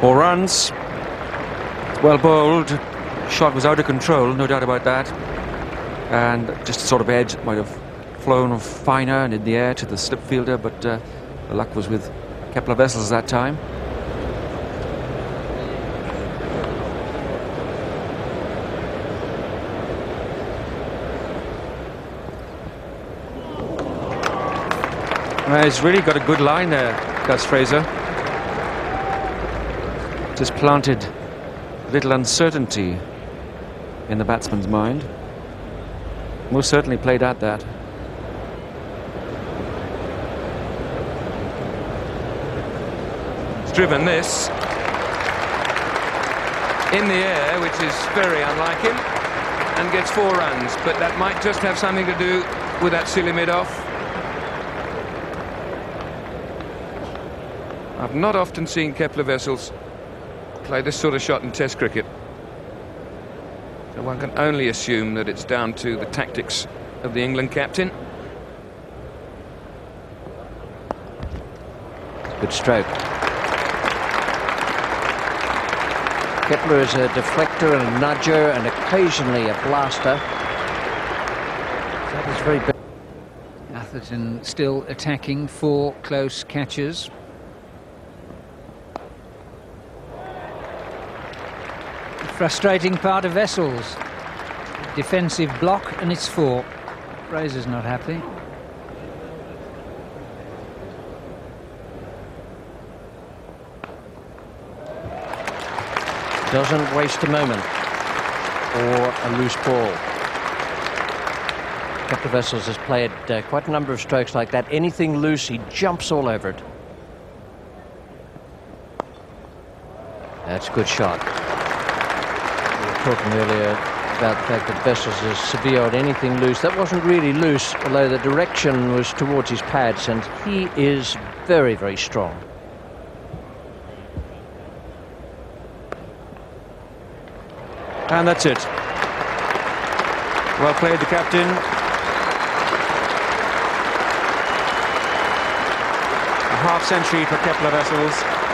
Four runs. Well bowled. Shot was out of control, no doubt about that. And just a sort of edge might have flown finer and in the air to the slip fielder, but uh, the luck was with Kepler Wessels that time. He's really got a good line there, Gus Fraser. Just planted a little uncertainty in the batsman's mind. Most certainly played at that. He's driven this in the air, which is very unlike him, and gets four runs. But that might just have something to do with that silly mid-off. I've not often seen Kepler Wessels play this sort of shot in Test cricket. So one can only assume that it's down to the tactics of the England captain. Good stroke. Kepler is a deflector and a nudger and occasionally a blaster. That is very big. Atherton still attacking for close catches. Frustrating part of Wessels. Defensive block and it's four. Fraser's not happy. Doesn't waste a moment or a loose ball. Kepler Wessels has played uh, quite a number of strokes like that. Anything loose, he jumps all over it. That's a good shot talking earlier about the fact that Wessels is severe on anything loose. That wasn't really loose, although the direction was towards his pads, and he is very, very strong. And that's it. Well played, the captain. A half century for Kepler Wessels.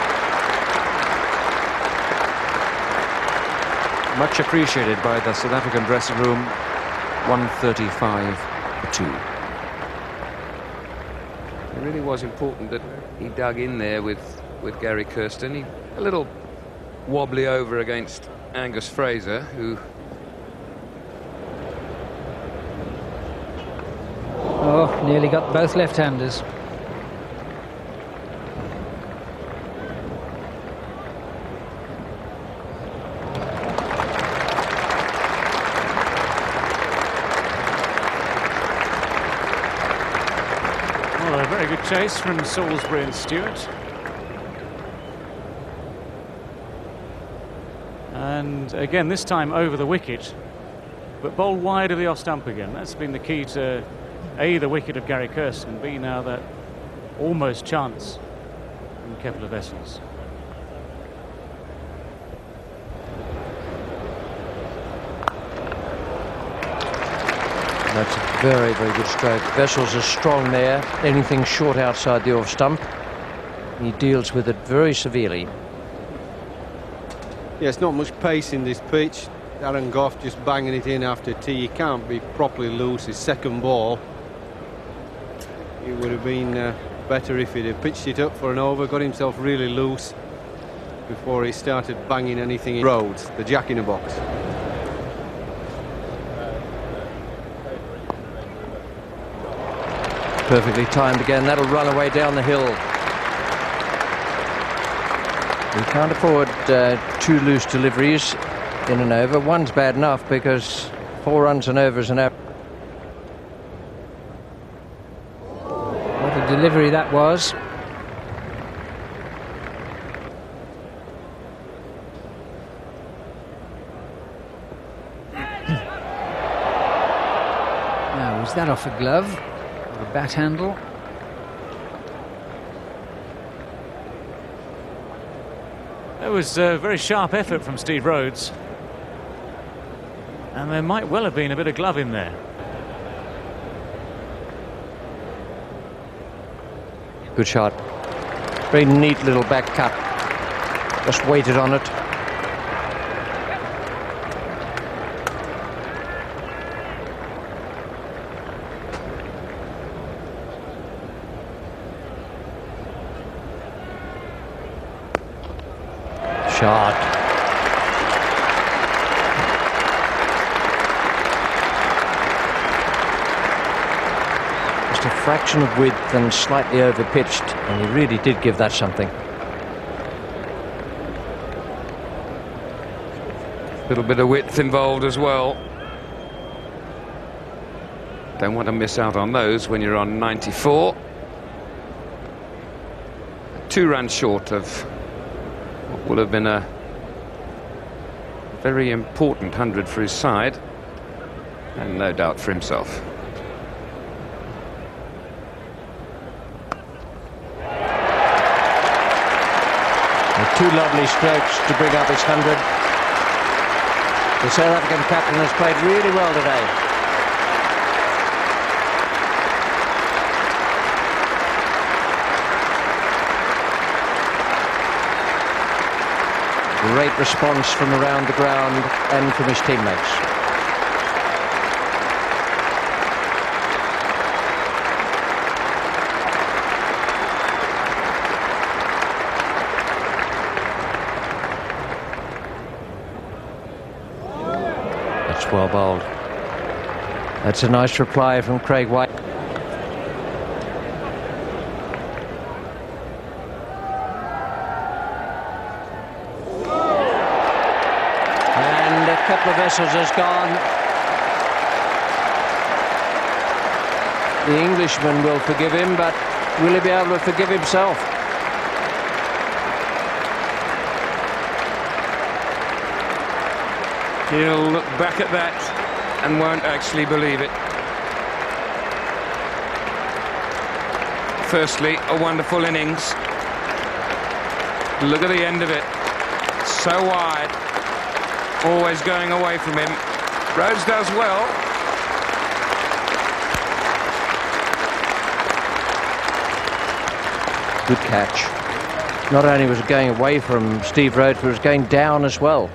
Much appreciated by the South African dressing room. 135 2. It really was important that he dug in there with, with Gary Kirsten. He a little wobbly over against Angus Fraser, who Oh, nearly got both left-handers. Chase from Salisbury and Stewart. And again, this time over the wicket, but bowled wide of the off stump again. That's been the key to A, the wicket of Gary Kirsten, B, now that almost chance from Kepler Wessels. That's a very, very good stroke. Wessels is strong there. Anything short outside the off stump, he deals with it very severely. Yeah, it's not much pace in this pitch. Darren Gough just banging it in after tea. He can't be properly loose. His second ball. It would have been uh, better if he'd have pitched it up for an over, got himself really loose before he started banging anything in. Rhodes, the jack in the box. Perfectly timed again. That'll run away down the hill. We can't afford uh, two loose deliveries in and over. One's bad enough because four runs and overs and out. What a delivery that was. now, was that off a glove? Bat handle. That was a very sharp effort from Steve Rhodes. And there might well have been a bit of glove in there. Good shot. Very neat little back cut. Just waited on it. Shot. Just a fraction of width and slightly over pitched, and he really did give that something. Little bit of width involved as well. Don't want to miss out on those when you're on 94. Two runs short of what would have been a very important hundred for his side, and no doubt for himself. With two lovely strokes to bring up his 100. The South African captain has played really well today. Response from around the ground and from his teammates. That's well bowled. That's a nice reply from Craig White. And a Kepler Wessels has gone. The Englishman will forgive him, but will he be able to forgive himself? He'll look back at that and won't actually believe it. Firstly, a wonderful innings. Look at the end of it. So wide. Always going away from him. Rhodes does well. Good catch. Not only was it going away from Steve Rhodes, but it was going down as well.